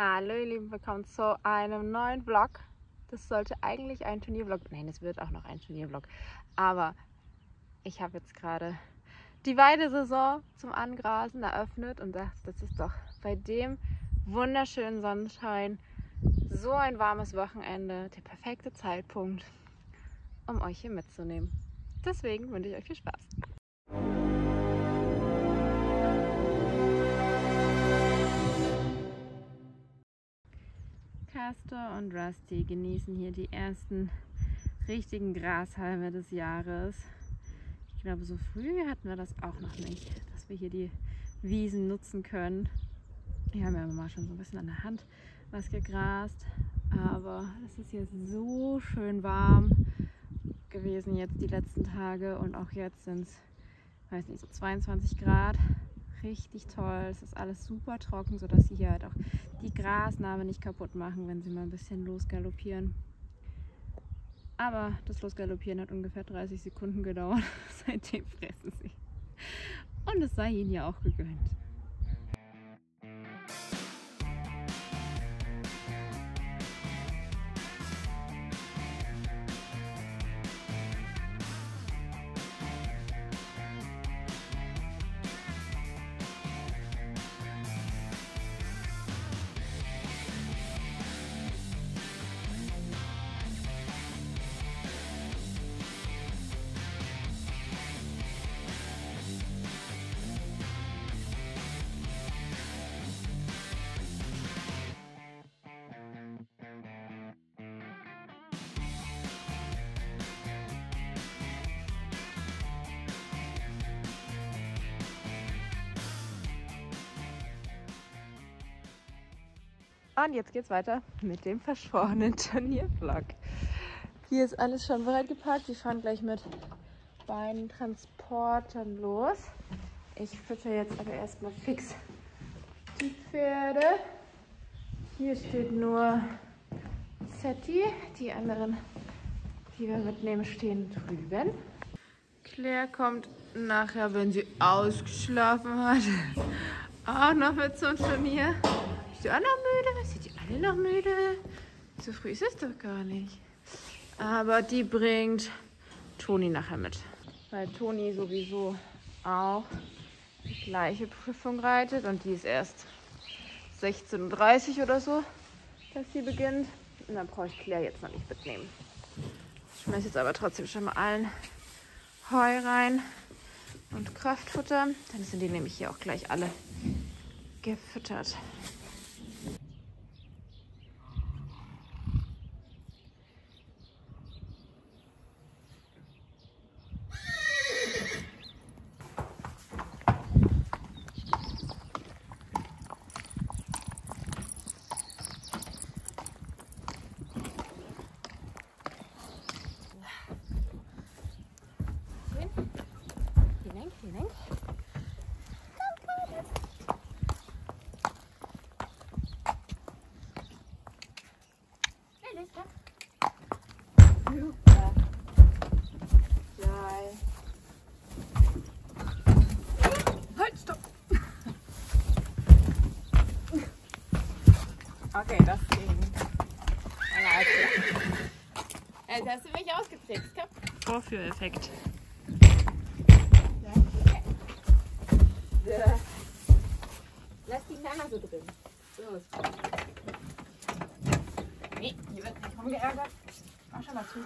Hallo ihr Lieben, willkommen zu einem neuen Vlog. Das sollte eigentlich ein Turniervlog, nein, es wird auch noch ein Turniervlog, aber ich habe jetzt gerade die Weidesaison zum Angrasen eröffnet und dachte, das ist doch bei dem wunderschönen Sonnenschein so ein warmes Wochenende der perfekte Zeitpunkt, um euch hier mitzunehmen. Deswegen wünsche ich euch viel Spaß. Castor und Rusty genießen hier die ersten richtigen Grashalme des Jahres. Ich glaube, so früh hatten wir das auch noch nicht, dass wir hier die Wiesen nutzen können. Wir haben ja mal schon so ein bisschen an der Hand was gegrast, aber es ist hier so schön warm gewesen jetzt die letzten Tage und auch jetzt sind es, weiß nicht, so 22 Grad. Richtig toll. Es ist alles super trocken, sodass sie hier halt auch die Grasnarbe nicht kaputt machen, wenn sie mal ein bisschen losgaloppieren. Aber das Losgaloppieren hat ungefähr 30 Sekunden gedauert. Seitdem fressen sie. Und es sei ihnen ja auch gegönnt. Und jetzt geht's weiter mit dem verschworenen Turniervlog. Hier ist alles schon bereit geparkt. Wir fahren gleich mit beiden Transportern los. Ich fütter jetzt aber erstmal fix die Pferde. Hier steht nur Zetti. Die anderen, die wir mitnehmen, stehen drüben. Claire kommt nachher, wenn sie ausgeschlafen hat, auch noch mit zum Turnier. Bist du auch noch müde? Sind die alle noch müde? So früh ist es doch gar nicht. Aber die bringt Toni nachher mit. Weil Toni sowieso auch die gleiche Prüfung reitet und die ist erst 16.30 Uhr oder so, dass sie beginnt. Und dann brauche ich Claire jetzt noch nicht mitnehmen. Ich schmeiße jetzt aber trotzdem schon mal allen Heu rein und Kraftfutter. Dann sind die nämlich hier auch gleich alle gefüttert. Okay, das ging. Jetzt hast du mich ausgetrickst, komm. Vorführeffekt. Lass die Finger so drin. Los. Nee, hier wird nicht rumgeärgert. Mach schon mal zu.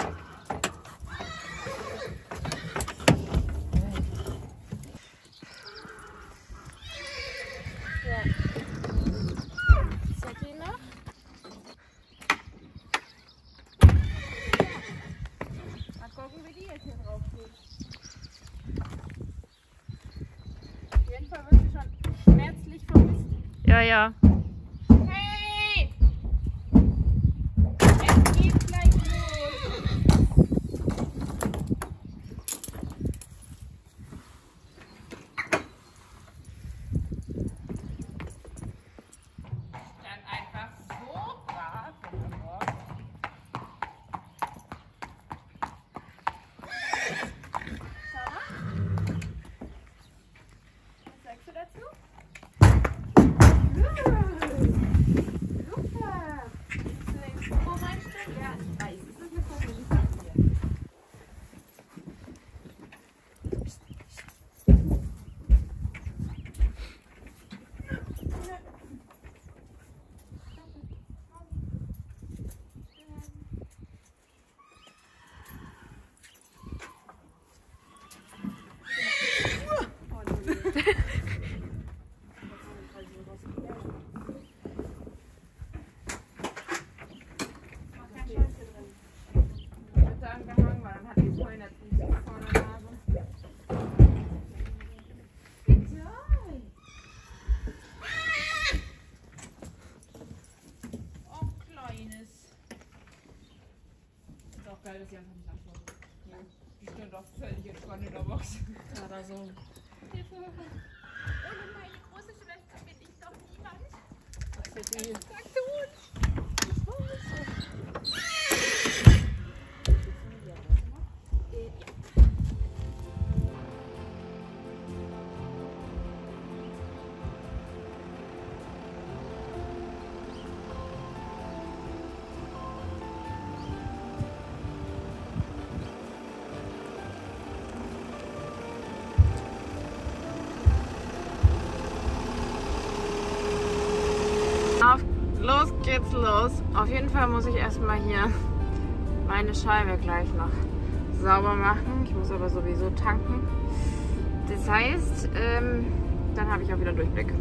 Los. Auf jeden Fall muss ich erstmal hier meine Scheibe gleich noch sauber machen. Ich muss aber sowieso tanken. Das heißt, ähm, dann habe ich auch wieder Durchblick.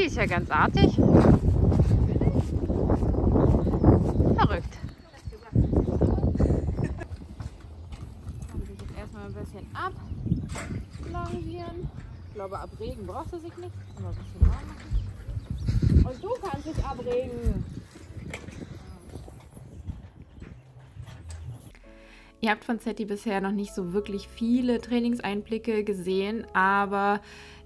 Die ist ja ganz artig. Verrückt. Kann sich jetzt erstmal ein bisschen ablongieren. Ich glaube, abregen braucht sie sich nicht, aber ein bisschen warm machen. Und du kannst dich abregen. Ihr habt von Zetti bisher noch nicht so wirklich viele Trainingseinblicke gesehen, aber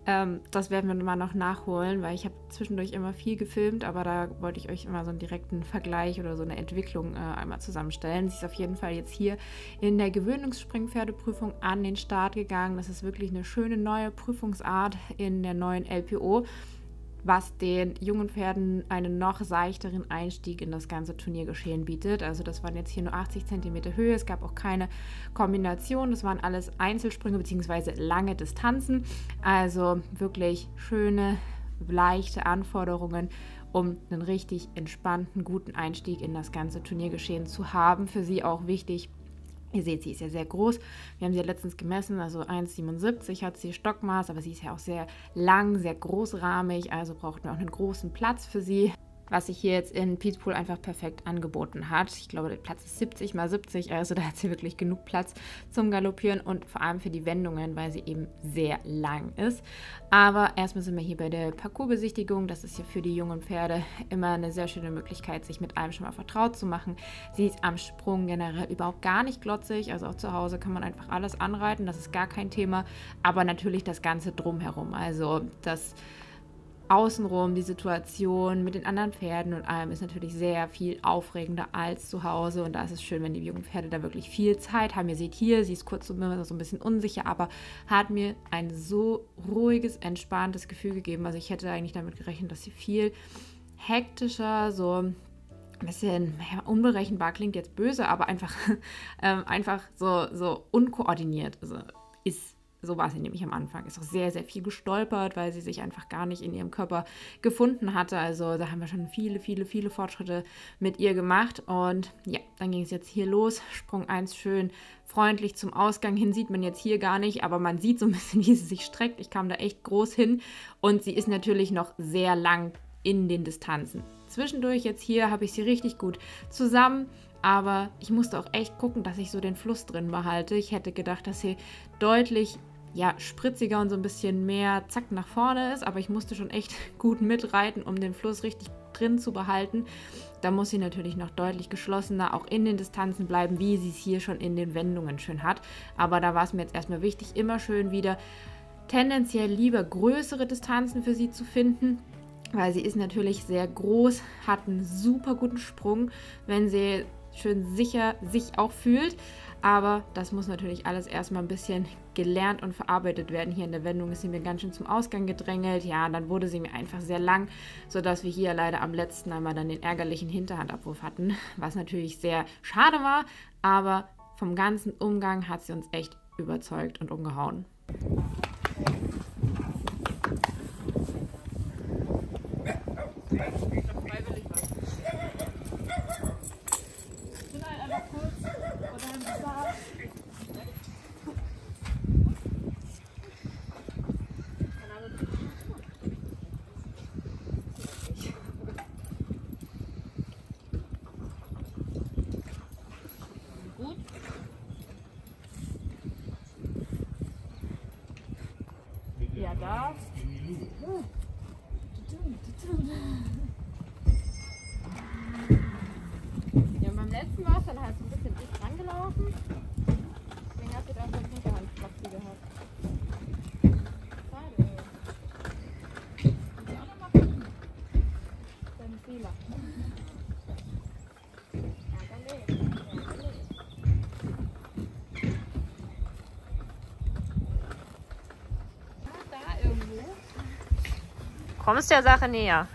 ähm, das werden wir mal noch nachholen, weil ich habe zwischendurch immer viel gefilmt, aber da wollte ich euch immer so einen direkten Vergleich oder so eine Entwicklung äh, einmal zusammenstellen. Sie ist auf jeden Fall jetzt hier in der Gewöhnungsspringpferdeprüfung an den Start gegangen. Das ist wirklich eine schöne neue Prüfungsart in der neuen LPO was den jungen Pferden einen noch seichteren Einstieg in das ganze Turniergeschehen bietet. Also das waren jetzt hier nur 80 cm Höhe, es gab auch keine Kombination, das waren alles Einzelsprünge bzw. lange Distanzen. Also wirklich schöne, leichte Anforderungen, um einen richtig entspannten, guten Einstieg in das ganze Turniergeschehen zu haben. Für sie auch wichtig, Ihr seht, sie ist ja sehr groß. Wir haben sie ja letztens gemessen, also 1,77 hat sie Stockmaß, aber sie ist ja auch sehr lang, sehr großrahmig, also braucht man auch einen großen Platz für sie was sich hier jetzt in Petepool einfach perfekt angeboten hat. Ich glaube, der Platz ist 70 mal 70, also da hat sie wirklich genug Platz zum Galoppieren und vor allem für die Wendungen, weil sie eben sehr lang ist. Aber erstmal sind wir hier bei der Parcoursbesichtigung. Das ist ja für die jungen Pferde immer eine sehr schöne Möglichkeit, sich mit allem schon mal vertraut zu machen. Sie ist am Sprung generell überhaupt gar nicht glotzig, also auch zu Hause kann man einfach alles anreiten, das ist gar kein Thema. Aber natürlich das Ganze drumherum, also das außenrum, die Situation mit den anderen Pferden und allem ist natürlich sehr viel aufregender als zu Hause. Und da ist es schön, wenn die jungen Pferde da wirklich viel Zeit haben. Ihr seht hier, sie ist kurz so, so ein bisschen unsicher, aber hat mir ein so ruhiges, entspanntes Gefühl gegeben. Also ich hätte eigentlich damit gerechnet, dass sie viel hektischer, so ein bisschen unberechenbar klingt jetzt böse, aber einfach, ähm, einfach so, so unkoordiniert also ist So war sie nämlich am Anfang. Ist auch sehr, sehr viel gestolpert, weil sie sich einfach gar nicht in ihrem Körper gefunden hatte. Also da haben wir schon viele, viele, viele Fortschritte mit ihr gemacht. Und ja, dann ging es jetzt hier los. Sprung 1 schön freundlich zum Ausgang hin. Sieht man jetzt hier gar nicht, aber man sieht so ein bisschen, wie sie sich streckt. Ich kam da echt groß hin. Und sie ist natürlich noch sehr lang in den Distanzen. Zwischendurch jetzt hier habe ich sie richtig gut zusammen aber ich musste auch echt gucken, dass ich so den Fluss drin behalte. Ich hätte gedacht, dass sie deutlich ja, spritziger und so ein bisschen mehr zack nach vorne ist, aber ich musste schon echt gut mitreiten, um den Fluss richtig drin zu behalten. Da muss sie natürlich noch deutlich geschlossener auch in den Distanzen bleiben, wie sie es hier schon in den Wendungen schön hat. Aber da war es mir jetzt erstmal wichtig, immer schön wieder tendenziell lieber größere Distanzen für sie zu finden, weil sie ist natürlich sehr groß, hat einen super guten Sprung, wenn sie schön sicher sich auch fühlt. Aber das muss natürlich alles erstmal ein bisschen gelernt und verarbeitet werden. Hier in der Wendung ist sie mir ganz schön zum Ausgang gedrängelt. Ja, dann wurde sie mir einfach sehr lang, sodass wir hier leider am letzten einmal dann den ärgerlichen Hinterhandabwurf hatten, was natürlich sehr schade war. Aber vom ganzen Umgang hat sie uns echt überzeugt und umgehauen. da. Ja, beim letzten war es dann halt so ein bisschen dicht rangelaufen. Deswegen hast du da so einen Hinterhandflachs gehabt. Schade. Kannst du auch nochmal gucken? Dein Fehler. Ärgerlich. Ärgerlich. Ah, da irgendwo. Kommst der Sache näher.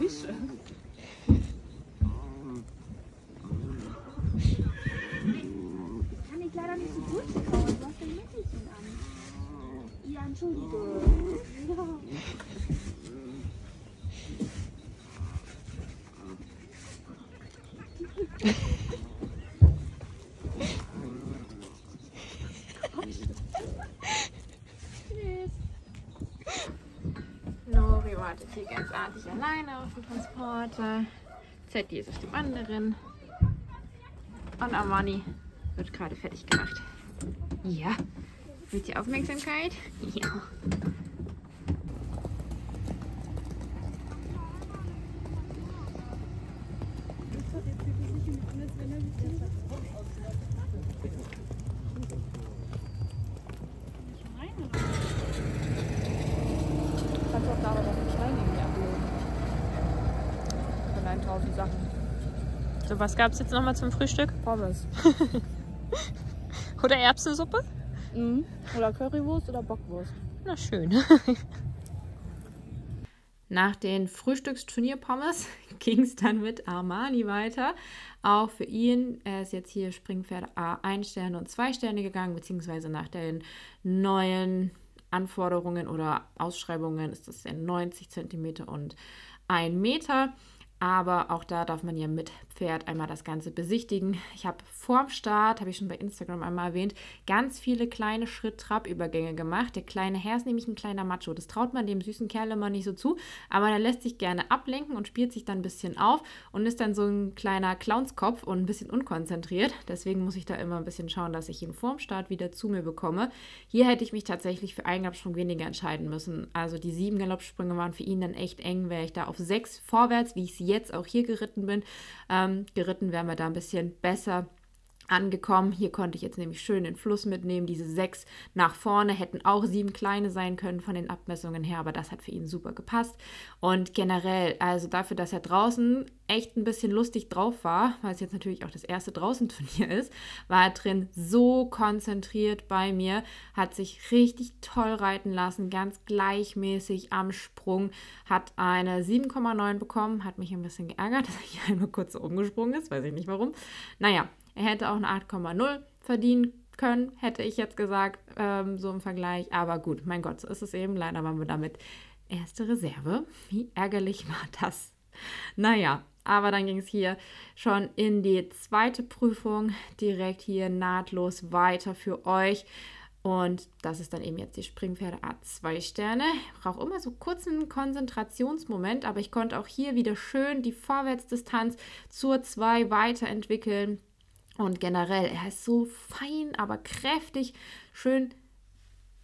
wyższych. Ganz artig alleine auf dem Transporter. Zetti ist auf dem anderen. Und Armani wird gerade fertig gemacht. Ja. Willst du Aufmerksamkeit? Ja. Kannst du auch darüber den Schein irgendwie ablegen. Von deinen tausend Sachen. So, was gab es jetzt nochmal zum Frühstück? Pommes. Oder Erbsensuppe? Mhm. Oder Currywurst oder Bockwurst. Na schön. Nach den Frühstücksturnierpommes ging es dann mit Armani weiter. Auch für ihn, er ist jetzt hier Springpferde A1 Sterne und 2 Sterne gegangen, beziehungsweise nach den neuen Anforderungen oder Ausschreibungen ist das ja 90 cm und 1 Meter. Aber auch da darf man ja mit Pferd einmal das Ganze besichtigen. Ich habe vorm Start, habe ich schon bei Instagram einmal erwähnt, ganz viele kleine Schritt-Trab-Übergänge gemacht. Der kleine Herr ist nämlich ein kleiner Macho. Das traut man dem süßen Kerl immer nicht so zu. Aber der lässt sich gerne ablenken und spielt sich dann ein bisschen auf und ist dann so ein kleiner Clownskopf und ein bisschen unkonzentriert. Deswegen muss ich da immer ein bisschen schauen, dass ich ihn vorm Start wieder zu mir bekomme. Hier hätte ich mich tatsächlich für einen Galoppsprung weniger entscheiden müssen. Also die sieben Galoppsprünge waren für ihn dann echt eng, wäre ich da auf sechs vorwärts, wie ich sie jetzt auch hier geritten bin. Ähm, geritten wären wir da ein bisschen besser angekommen. Hier konnte ich jetzt nämlich schön den Fluss mitnehmen. Diese sechs nach vorne hätten auch sieben kleine sein können von den Abmessungen her, aber das hat für ihn super gepasst. Und generell, also dafür, dass er draußen echt ein bisschen lustig drauf war, weil es jetzt natürlich auch das erste Draußenturnier ist, war er drin so konzentriert bei mir, hat sich richtig toll reiten lassen, ganz gleichmäßig am Sprung, hat eine 7,9 bekommen, hat mich ein bisschen geärgert, dass er hier einmal kurz so umgesprungen ist, weiß ich nicht warum. Naja, er hätte auch eine 8,0 verdienen können, hätte ich jetzt gesagt, ähm, so im Vergleich. Aber gut, mein Gott, so ist es eben. Leider waren wir damit erste Reserve. Wie ärgerlich war das? Naja, aber dann ging es hier schon in die zweite Prüfung, direkt hier nahtlos weiter für euch. Und das ist dann eben jetzt die Springpferde A2 Sterne. Ich brauche immer so kurz einen Konzentrationsmoment, aber ich konnte auch hier wieder schön die Vorwärtsdistanz zur 2 weiterentwickeln. Und generell, er ist so fein, aber kräftig, schön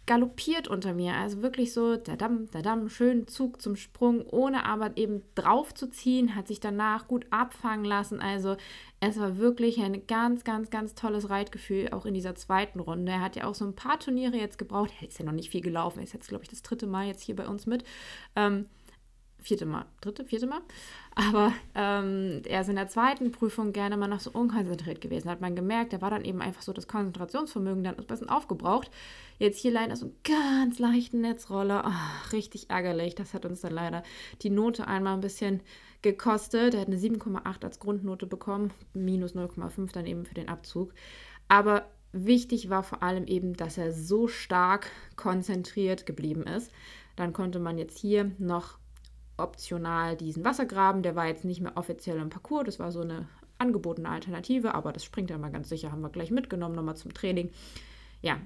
galoppiert unter mir. Also wirklich so, dadam, dadam, schön Zug zum Sprung, ohne aber eben drauf zu ziehen, hat sich danach gut abfangen lassen. Also es war wirklich ein ganz, ganz, ganz tolles Reitgefühl, auch in dieser zweiten Runde. Er hat ja auch so ein paar Turniere jetzt gebraucht. Er ist ja noch nicht viel gelaufen, er ist jetzt, glaube ich, das dritte Mal jetzt hier bei uns mit. Ähm, vierte Mal, dritte, vierte Mal. Aber ähm, er ist in der zweiten Prüfung gerne mal noch so unkonzentriert gewesen. Hat man gemerkt, er war dann eben einfach so das Konzentrationsvermögen dann ein bisschen aufgebraucht. Jetzt hier leider so einen ganz leichten Netzroller. Oh, richtig ärgerlich. Das hat uns dann leider die Note einmal ein bisschen gekostet. Er hat eine 7,8 als Grundnote bekommen, minus 0,5 dann eben für den Abzug. Aber wichtig war vor allem eben, dass er so stark konzentriert geblieben ist. Dann konnte man jetzt hier noch optional diesen Wassergraben. Der war jetzt nicht mehr offiziell im Parcours, das war so eine angebotene Alternative, aber das springt ja mal ganz sicher, haben wir gleich mitgenommen, nochmal zum Training. Ja,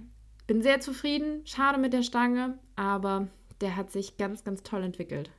bin sehr zufrieden, schade mit der Stange, aber der hat sich ganz, ganz toll entwickelt.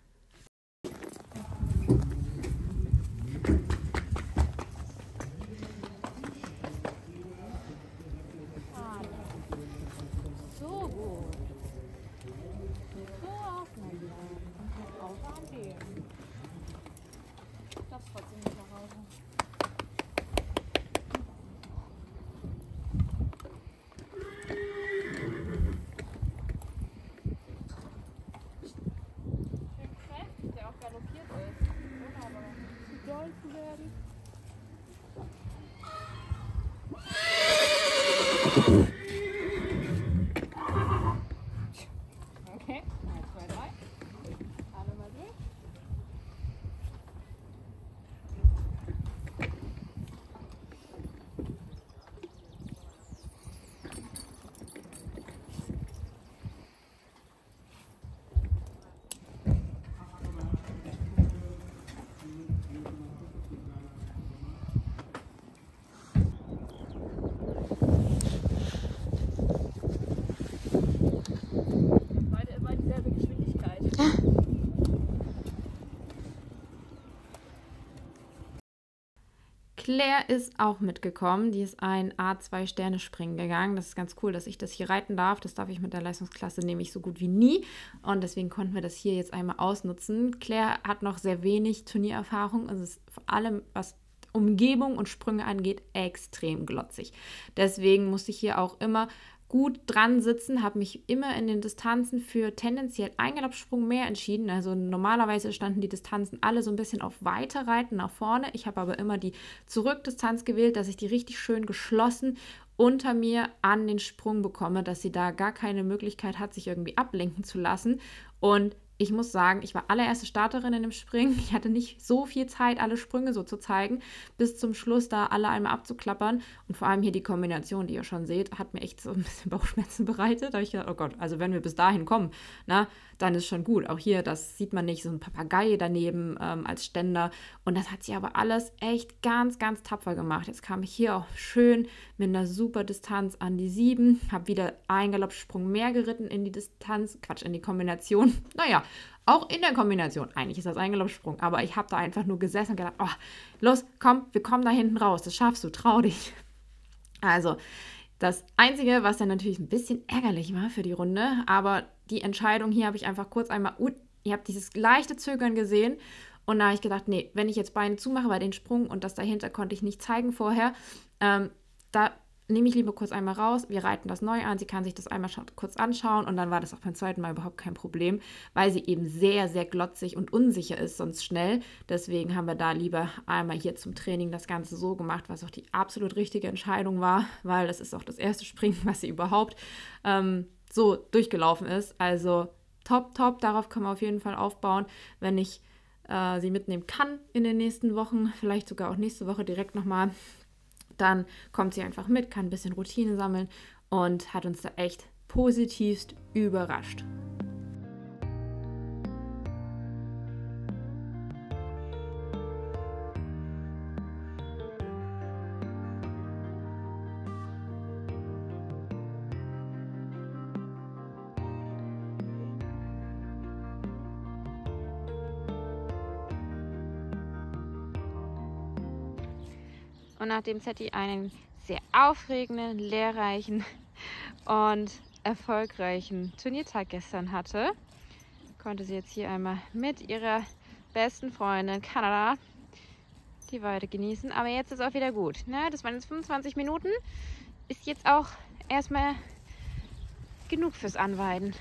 Claire ist auch mitgekommen. Die ist ein A2-Sterne-Springen gegangen. Das ist ganz cool, dass ich das hier reiten darf. Das darf ich mit der Leistungsklasse nämlich so gut wie nie. Und deswegen konnten wir das hier jetzt einmal ausnutzen. Claire hat noch sehr wenig Turniererfahrung. Es ist vor allem, was Umgebung und Sprünge angeht, extrem glotzig. Deswegen musste ich hier auch immer gut dran sitzen, habe mich immer in den Distanzen für tendenziell Eingelaufsprung mehr entschieden. Also normalerweise standen die Distanzen alle so ein bisschen auf Weiterreiten nach vorne. Ich habe aber immer die Zurückdistanz gewählt, dass ich die richtig schön geschlossen unter mir an den Sprung bekomme, dass sie da gar keine Möglichkeit hat, sich irgendwie ablenken zu lassen. Und ich muss sagen, ich war allererste Starterin in dem Springen. Ich hatte nicht so viel Zeit, alle Sprünge so zu zeigen, bis zum Schluss da alle einmal abzuklappern. Und vor allem hier die Kombination, die ihr schon seht, hat mir echt so ein bisschen Bauchschmerzen bereitet. Da habe ich gedacht, oh Gott, also wenn wir bis dahin kommen, na, dann ist schon gut. Auch hier, das sieht man nicht, so ein Papagei daneben ähm, als Ständer. Und das hat sie aber alles echt ganz, ganz tapfer gemacht. Jetzt kam ich hier auch schön mit einer super Distanz an die 7, habe wieder einen Galoppsprung mehr geritten in die Distanz, Quatsch, in die Kombination. Naja, auch in der Kombination. Eigentlich ist das ein Galoppsprung, aber ich habe da einfach nur gesessen und gedacht, oh, los, komm, wir kommen da hinten raus, das schaffst du, trau dich. Also, das Einzige, was dann natürlich ein bisschen ärgerlich war für die Runde, aber die Entscheidung hier habe ich einfach kurz einmal, uh, ihr habt dieses leichte Zögern gesehen und da habe ich gedacht, nee, wenn ich jetzt Beine zumache, weil den Sprung und das dahinter konnte ich nicht zeigen vorher, ähm, da nehme ich lieber kurz einmal raus, wir reiten das neu an, sie kann sich das einmal kurz anschauen und dann war das auch beim zweiten Mal überhaupt kein Problem, weil sie eben sehr, sehr glotzig und unsicher ist sonst schnell. Deswegen haben wir da lieber einmal hier zum Training das Ganze so gemacht, was auch die absolut richtige Entscheidung war, weil das ist auch das erste Springen, was sie überhaupt ähm, so durchgelaufen ist. Also top, top, darauf kann man auf jeden Fall aufbauen, wenn ich äh, sie mitnehmen kann in den nächsten Wochen, vielleicht sogar auch nächste Woche direkt nochmal dann kommt sie einfach mit, kann ein bisschen Routine sammeln und hat uns da echt positivst überrascht. Und nachdem Zetti einen sehr aufregenden, lehrreichen und erfolgreichen Turniertag gestern hatte, konnte sie jetzt hier einmal mit ihrer besten Freundin Kanada die Weide genießen. Aber jetzt ist auch wieder gut. Ne? Das waren jetzt 25 Minuten. Ist jetzt auch erstmal genug fürs Anweiden.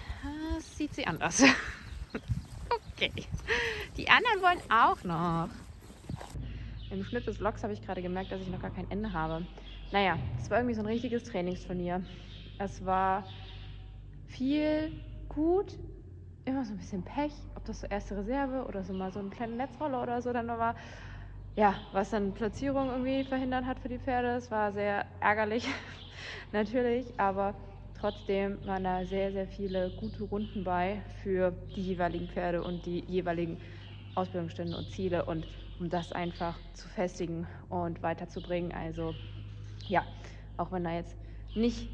Das sieht sie anders. okay. Die anderen wollen auch noch. Im Schnitt des Vlogs habe ich gerade gemerkt, dass ich noch gar kein Ende habe. Naja, es war irgendwie so ein richtiges Trainingsturnier. Es war viel gut, immer so ein bisschen Pech, ob das so erste Reserve oder so mal so eine kleine Netzrolle oder so dann war. Ja, was dann Platzierung irgendwie verhindert hat für die Pferde. Es war sehr ärgerlich, natürlich, aber trotzdem waren da sehr, sehr viele gute Runden bei für die jeweiligen Pferde und die jeweiligen Ausbildungsstände und Ziele und um das einfach zu festigen und weiterzubringen. Also ja, auch wenn da jetzt nicht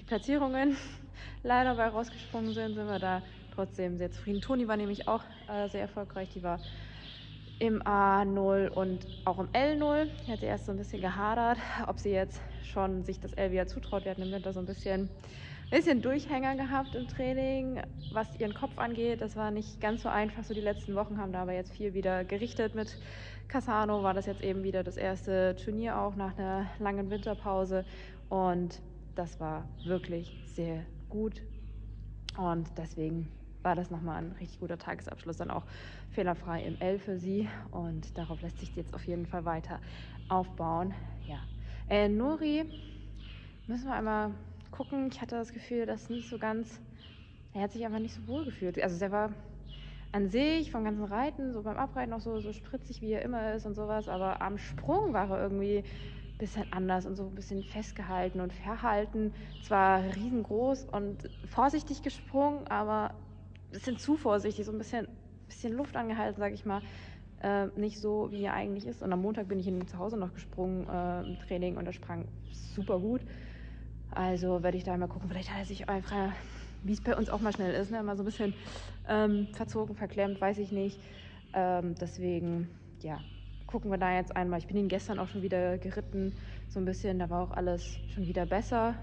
die Platzierungen leider bei rausgesprungen sind, sind wir da trotzdem sehr zufrieden. Toni war nämlich auch äh, sehr erfolgreich. Die war im A0 und auch im L0. Die hatte erst so ein bisschen gehadert, ob sie jetzt schon sich das L wieder zutraut. Wir hatten im Winter so ein bisschen bisschen Durchhänger gehabt im Training, was ihren Kopf angeht. Das war nicht ganz so einfach. So die letzten Wochen haben da aber jetzt viel wieder gerichtet mit Cassano. War das jetzt eben wieder das erste Turnier auch nach einer langen Winterpause. Und das war wirklich sehr gut. Und deswegen war das nochmal ein richtig guter Tagesabschluss, dann auch fehlerfrei im L für sie. Und darauf lässt sich jetzt auf jeden Fall weiter aufbauen. Ja. Äh, Nuri, müssen wir einmal gucken. Ich hatte das Gefühl, dass nicht so ganz, er hat sich einfach nicht so wohl gefühlt. Also der war an sich vom ganzen Reiten, so beim Abreiten auch so, so spritzig, wie er immer ist und sowas, aber am Sprung war er irgendwie ein bisschen anders und so ein bisschen festgehalten und verhalten. Zwar riesengroß und vorsichtig gesprungen, aber ein bisschen zu vorsichtig, so ein bisschen, bisschen Luft angehalten, sag ich mal. Äh, nicht so, wie er eigentlich ist. Und am Montag bin ich in zu Hause noch gesprungen äh, im Training und er sprang super gut. Also werde ich da mal gucken. Vielleicht hat er sich einfach, wie es bei uns auch mal schnell ist, ne? mal so ein bisschen ähm, verzogen, verklemmt, weiß ich nicht. Ähm, deswegen, ja, gucken wir da jetzt einmal. Ich bin ihn gestern auch schon wieder geritten, so ein bisschen. Da war auch alles schon wieder besser.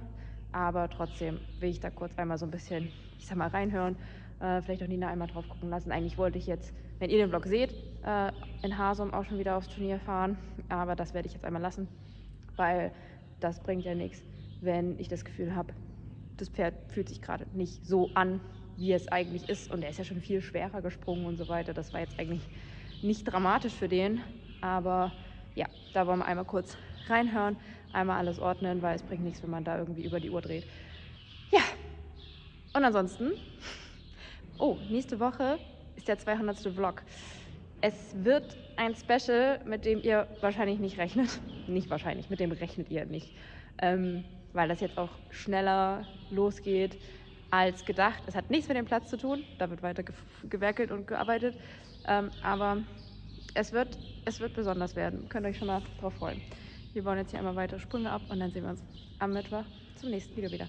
Aber trotzdem will ich da kurz einmal so ein bisschen, ich sag mal, reinhören. Äh, vielleicht auch Nina einmal drauf gucken lassen. Eigentlich wollte ich jetzt, wenn ihr den Vlog seht, äh, in Hasum auch schon wieder aufs Turnier fahren. Aber das werde ich jetzt einmal lassen, weil das bringt ja nichts wenn ich das Gefühl habe, das Pferd fühlt sich gerade nicht so an, wie es eigentlich ist. Und er ist ja schon viel schwerer gesprungen und so weiter. Das war jetzt eigentlich nicht dramatisch für den. Aber ja, da wollen wir einmal kurz reinhören, einmal alles ordnen, weil es bringt nichts, wenn man da irgendwie über die Uhr dreht. Ja, und ansonsten oh, nächste Woche ist der 200. Vlog. Es wird ein Special, mit dem ihr wahrscheinlich nicht rechnet. Nicht wahrscheinlich, mit dem rechnet ihr nicht. Ähm, weil das jetzt auch schneller losgeht als gedacht. Es hat nichts mit dem Platz zu tun. Da wird weiter ge gewerkelt und gearbeitet. Ähm, aber es wird, es wird besonders werden. Könnt euch schon mal drauf freuen. Wir bauen jetzt hier einmal weiter Sprünge ab und dann sehen wir uns am Mittwoch zum nächsten Video wieder.